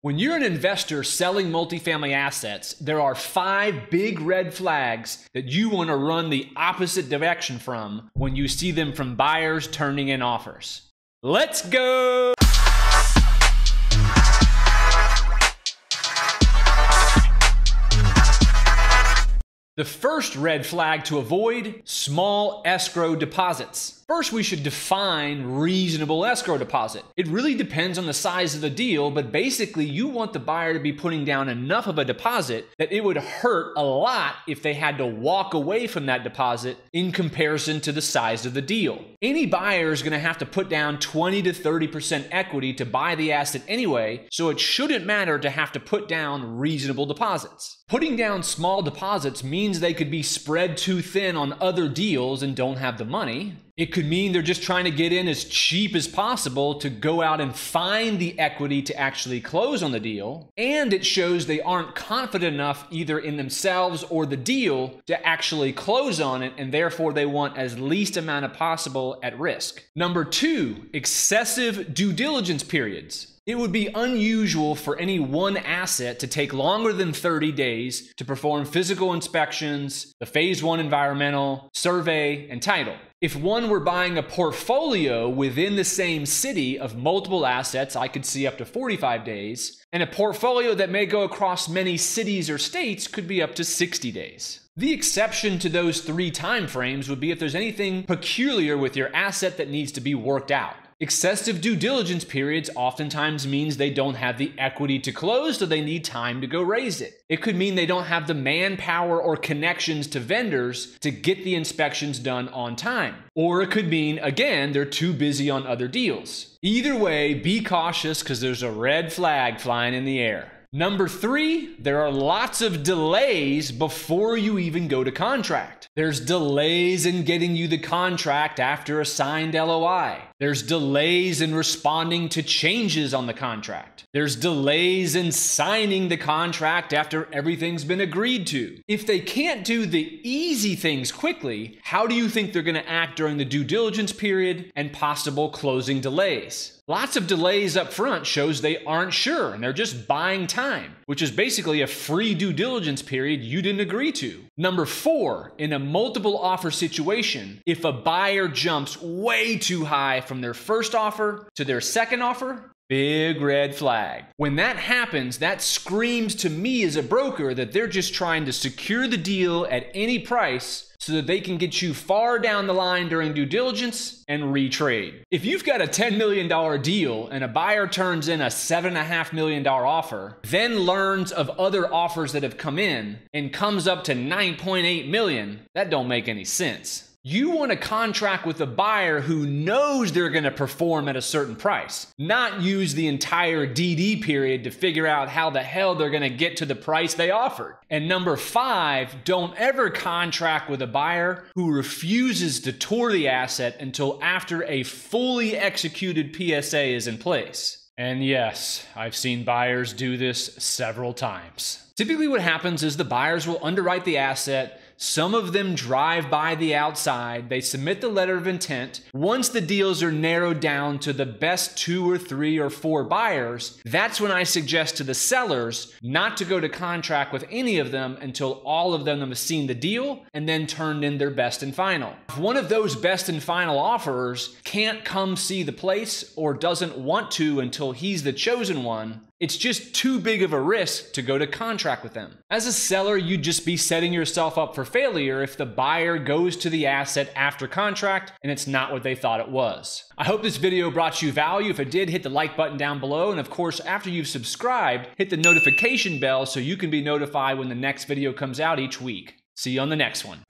When you're an investor selling multifamily assets, there are five big red flags that you want to run the opposite direction from when you see them from buyers turning in offers. Let's go! The first red flag to avoid small escrow deposits. First, we should define reasonable escrow deposit. It really depends on the size of the deal, but basically, you want the buyer to be putting down enough of a deposit that it would hurt a lot if they had to walk away from that deposit in comparison to the size of the deal. Any buyer is going to have to put down 20 to 30% equity to buy the asset anyway, so it shouldn't matter to have to put down reasonable deposits. Putting down small deposits means they could be spread too thin on other deals and don't have the money. It could mean they're just trying to get in as cheap as possible to go out and find the equity to actually close on the deal. And it shows they aren't confident enough either in themselves or the deal to actually close on it, and therefore they want as least amount of possible at risk. Number two, excessive due diligence periods. It would be unusual for any one asset to take longer than 30 days to perform physical inspections, the phase one environmental, survey, and title. If one were buying a portfolio within the same city of multiple assets, I could see up to 45 days, and a portfolio that may go across many cities or states could be up to 60 days. The exception to those three time frames would be if there's anything peculiar with your asset that needs to be worked out. Excessive due diligence periods oftentimes means they don't have the equity to close, so they need time to go raise it. It could mean they don't have the manpower or connections to vendors to get the inspections done on time. Or it could mean, again, they're too busy on other deals. Either way, be cautious because there's a red flag flying in the air. Number three, there are lots of delays before you even go to contract. There's delays in getting you the contract after a signed LOI. There's delays in responding to changes on the contract. There's delays in signing the contract after everything's been agreed to. If they can't do the easy things quickly, how do you think they're going to act during the due diligence period and possible closing delays? Lots of delays up front shows they aren't sure and they're just buying time, which is basically a free due diligence period you didn't agree to. Number four, in a multiple offer situation, if a buyer jumps way too high from their first offer to their second offer, Big red flag. When that happens, that screams to me as a broker that they're just trying to secure the deal at any price so that they can get you far down the line during due diligence and retrade. If you've got a $10 million deal and a buyer turns in a $7.5 million offer, then learns of other offers that have come in and comes up to 9.8 million, that don't make any sense. You want to contract with a buyer who knows they're going to perform at a certain price, not use the entire DD period to figure out how the hell they're going to get to the price they offered. And number five, don't ever contract with a buyer who refuses to tour the asset until after a fully executed PSA is in place. And yes, I've seen buyers do this several times. Typically, what happens is the buyers will underwrite the asset some of them drive by the outside, they submit the letter of intent. Once the deals are narrowed down to the best two or three or four buyers, that's when I suggest to the sellers not to go to contract with any of them until all of them have seen the deal and then turned in their best and final. If one of those best and final offerers can't come see the place or doesn't want to until he's the chosen one, it's just too big of a risk to go to contract with them. As a seller, you'd just be setting yourself up for failure if the buyer goes to the asset after contract and it's not what they thought it was. I hope this video brought you value. If it did, hit the like button down below. And of course, after you've subscribed, hit the notification bell so you can be notified when the next video comes out each week. See you on the next one.